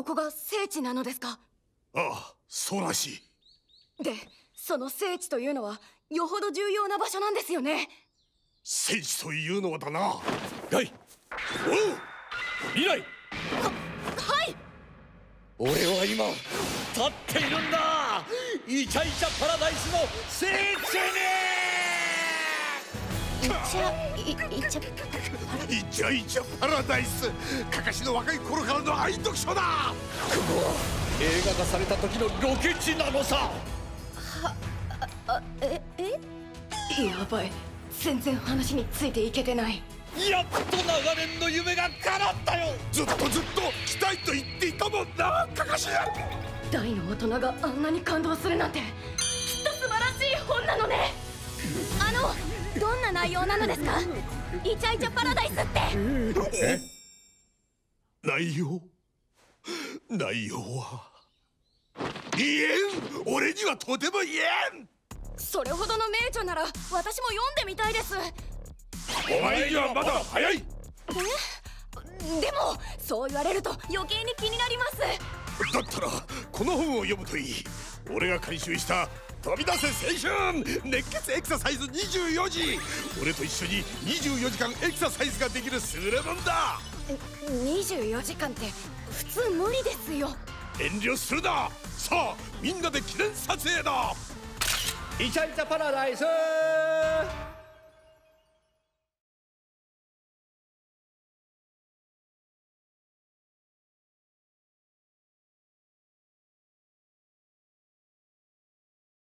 ここが聖地なのですか？ああそうらしい。でその聖地というのはよほど重要な場所なんですよね。聖地というのはだな。ガイおう！未来！ははい！俺は今立っているんだ。イチャイチャパラダイスの聖地にイチャイイチャイチャイチャパラダイス。かかしの若い頃からの愛読書だ。ここは映画化された時のロケ地なのさ。はあええ？やばい。全然話についていけてない。やっと長年の夢が叶ったよ。ずっとずっと来たいと言っていたもんなかかし。大の大人があんなに感動するなんてきっと素晴らしい本なのね。あのどんな内容なのですか？イチャイチャパラダイスって。内容？内容は？言えん！俺にはとても言えん！それほどの名著なら私も読んでみたいです。お前にはまだ早い！え？でもそう言われると余計に気になります。だったらこの本を読むといい。俺が監修した飛び出せ青春熱血エクササイズ24時。俺と一緒に24時間エクササイズができる優れもんだ。24時間って普通無理ですよ。遠慮するな。さあみんなで記念撮影だ。イチャイチャパラダイス